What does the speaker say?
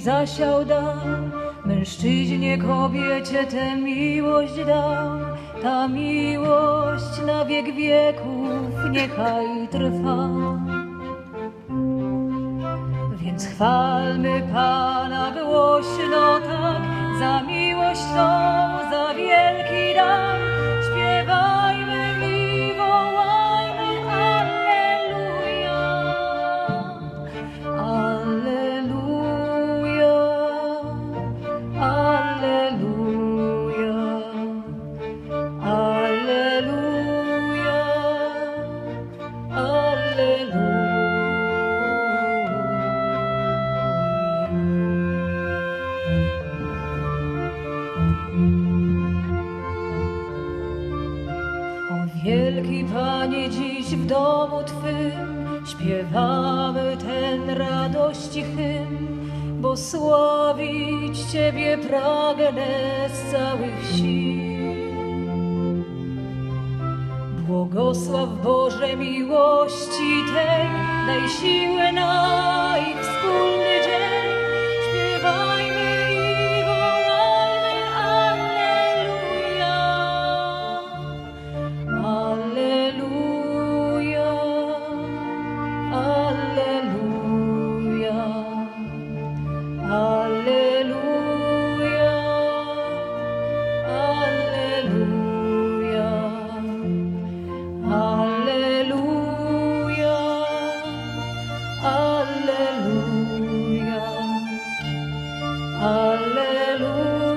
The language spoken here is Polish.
zasiał dał, mężczyźnie, kobiecie tę miłość dał. Ta miłość na wiek wieków niechaj trwa. Więc chwalmy Pana głośno tak, za miłość tą, za wielki dar. Panie, dziś w domu Twym śpiewamy ten radości hymn, bo sławić Ciebie pragnę z całych sił. Błogosław Boże miłości tej, daj siłę na ich wspólny Hallelujah. Hallelujah.